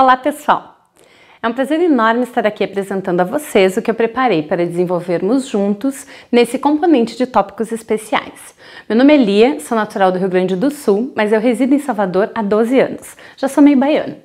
Olá, pessoal! É um prazer enorme estar aqui apresentando a vocês o que eu preparei para desenvolvermos juntos nesse componente de tópicos especiais. Meu nome é Lia, sou natural do Rio Grande do Sul, mas eu resido em Salvador há 12 anos. Já sou meio baiano.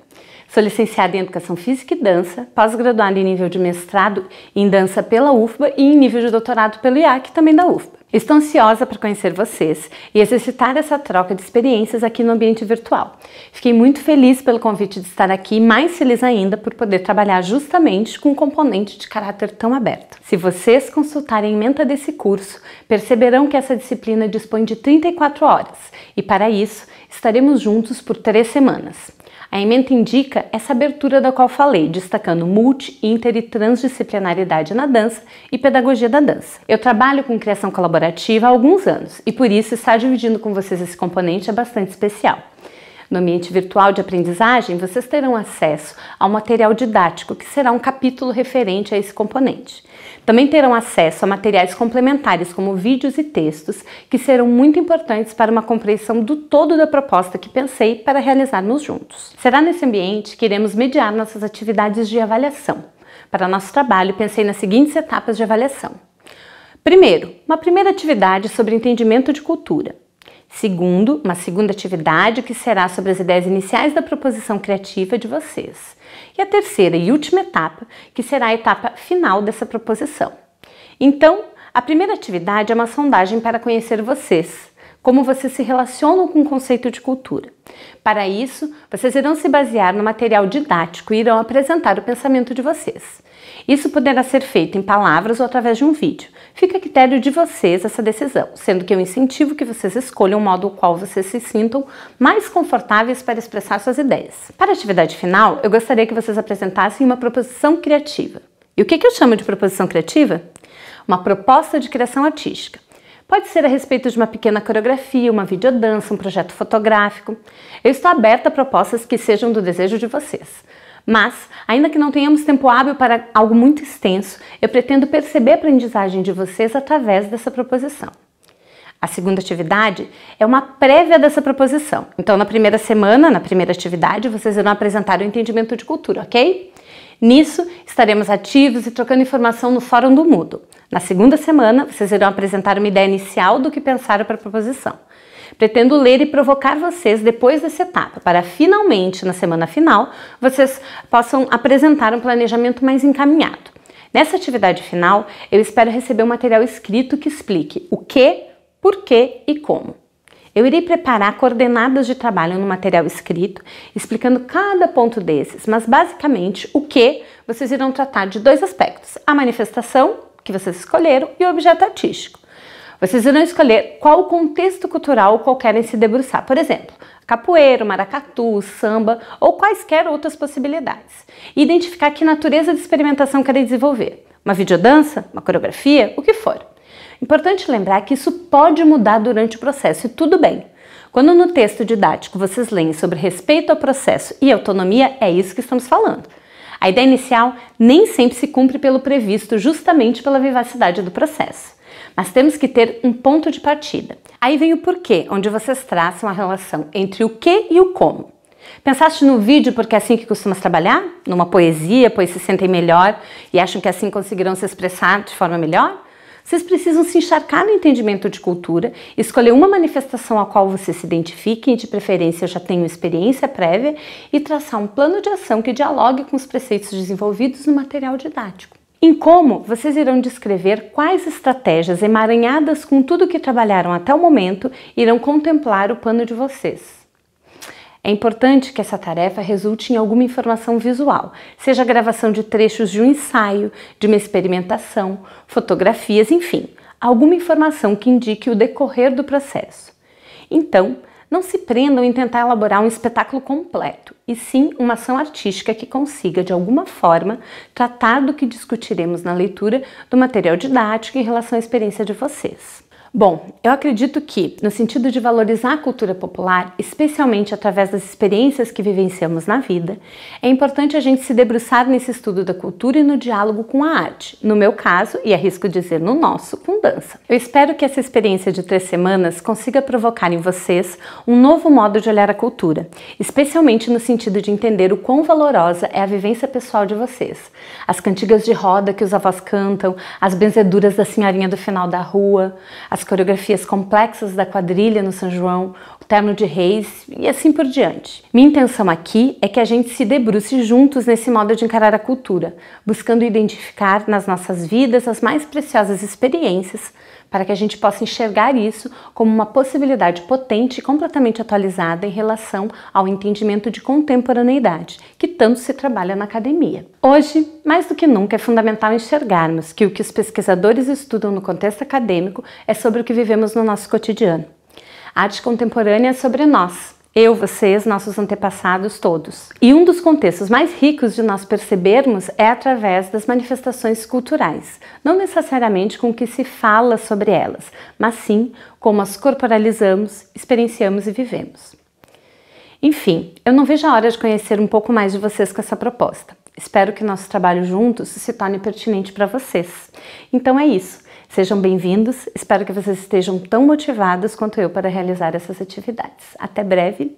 Sou licenciada em Educação Física e Dança, pós-graduada em nível de mestrado em Dança pela UFBA e em nível de doutorado pelo IAC, também da UFBA. Estou ansiosa para conhecer vocês e exercitar essa troca de experiências aqui no ambiente virtual. Fiquei muito feliz pelo convite de estar aqui e mais feliz ainda por poder trabalhar justamente com um componente de caráter tão aberto. Se vocês consultarem a ementa desse curso, perceberão que essa disciplina dispõe de 34 horas e para isso estaremos juntos por três semanas. A ementa indica essa abertura da qual falei, destacando multi, inter e transdisciplinaridade na dança e pedagogia da dança. Eu trabalho com criação colaborativa há alguns anos e por isso estar dividindo com vocês esse componente é bastante especial. No ambiente virtual de aprendizagem, vocês terão acesso ao material didático, que será um capítulo referente a esse componente. Também terão acesso a materiais complementares, como vídeos e textos, que serão muito importantes para uma compreensão do todo da proposta que pensei para realizarmos juntos. Será nesse ambiente que iremos mediar nossas atividades de avaliação. Para nosso trabalho, pensei nas seguintes etapas de avaliação. Primeiro, uma primeira atividade sobre entendimento de cultura. Segundo, uma segunda atividade que será sobre as ideias iniciais da proposição criativa de vocês. E a terceira e última etapa, que será a etapa final dessa proposição. Então, a primeira atividade é uma sondagem para conhecer vocês, como vocês se relacionam com o conceito de cultura. Para isso, vocês irão se basear no material didático e irão apresentar o pensamento de vocês. Isso poderá ser feito em palavras ou através de um vídeo. Fica a critério de vocês essa decisão, sendo que eu incentivo que vocês escolham o modo qual vocês se sintam mais confortáveis para expressar suas ideias. Para a atividade final, eu gostaria que vocês apresentassem uma proposição criativa. E o que, eu chamo de proposição criativa? Uma proposta de criação artística. Pode ser a respeito de uma pequena coreografia, uma videodança, um projeto fotográfico. Eu estou aberta a propostas que sejam do desejo de vocês. Mas, ainda que não tenhamos tempo hábil para algo muito extenso, eu pretendo perceber a aprendizagem de vocês através dessa proposição. A segunda atividade é uma prévia dessa proposição. Então, na primeira semana, na primeira atividade, vocês irão apresentar o entendimento de cultura, ok? Nisso, estaremos ativos e trocando informação no Fórum do Mudo. Na segunda semana, vocês irão apresentar uma ideia inicial do que pensaram para a proposição. Pretendo ler e provocar vocês depois dessa etapa, para finalmente, na semana final, vocês possam apresentar um planejamento mais encaminhado. Nessa atividade final, eu espero receber um material escrito que explique o que, por que e como. Eu irei preparar coordenadas de trabalho no material escrito, explicando cada ponto desses, mas basicamente o que vocês irão tratar de dois aspectos: a manifestação, que vocês escolheram, e o objeto artístico. Vocês irão escolher qual contexto cultural qual querem se debruçar. Por exemplo, capoeira, maracatu, samba ou quaisquer outras possibilidades. E identificar que natureza de experimentação querem desenvolver. Uma videodança, uma coreografia, o que for. Importante lembrar que isso pode mudar durante o processo e tudo bem. Quando no texto didático vocês leem sobre respeito ao processo e autonomia, é isso que estamos falando. A ideia inicial nem sempre se cumpre pelo previsto, justamente pela vivacidade do processo. Mas temos que ter um ponto de partida. Aí vem o porquê, onde vocês traçam a relação entre o que e o como. Pensaste no vídeo porque é assim que costumas trabalhar? Numa poesia, pois se sentem melhor e acham que assim conseguirão se expressar de forma melhor? Vocês precisam se encharcar no entendimento de cultura, escolher uma manifestação a qual vocês se identifiquem, de preferência já tenham experiência prévia, e traçar um plano de ação que dialogue com os preceitos desenvolvidos no material didático. Em como vocês irão descrever quais estratégias emaranhadas com tudo que trabalharam até o momento irão contemplar o plano de vocês. É importante que essa tarefa resulte em alguma informação visual, seja a gravação de trechos de um ensaio, de uma experimentação, fotografias, enfim, alguma informação que indique o decorrer do processo. Então, não se prendam em tentar elaborar um espetáculo completo, e sim uma ação artística que consiga, de alguma forma, tratar do que discutiremos na leitura do material didático em relação à experiência de vocês. Bom, eu acredito que, no sentido de valorizar a cultura popular, especialmente através das experiências que vivenciamos na vida, é importante a gente se debruçar nesse estudo da cultura e no diálogo com a arte. No meu caso, e arrisco dizer no nosso, com dança. Eu espero que essa experiência de três semanas consiga provocar em vocês um novo modo de olhar a cultura, especialmente no sentido de entender o quão valorosa é a vivência pessoal de vocês. As cantigas de roda que os avós cantam, as benzeduras da senhorinha do final da rua, as coreografias complexas da quadrilha no São João, o terno de reis e assim por diante. Minha intenção aqui é que a gente se debruce juntos nesse modo de encarar a cultura, buscando identificar nas nossas vidas as mais preciosas experiências para que a gente possa enxergar isso como uma possibilidade potente e completamente atualizada em relação ao entendimento de contemporaneidade, que tanto se trabalha na academia. Hoje, mais do que nunca, é fundamental enxergarmos que o que os pesquisadores estudam no contexto acadêmico é sobre o que vivemos no nosso cotidiano. A arte contemporânea é sobre nós, eu, vocês, nossos antepassados todos. E um dos contextos mais ricos de nós percebermos é através das manifestações culturais, não necessariamente com o que se fala sobre elas, mas sim como as corporalizamos, experienciamos e vivemos. Enfim, eu não vejo a hora de conhecer um pouco mais de vocês com essa proposta. Espero que nosso trabalho juntos se torne pertinente para vocês. Então é isso. Sejam bem-vindos, espero que vocês estejam tão motivados quanto eu para realizar essas atividades. Até breve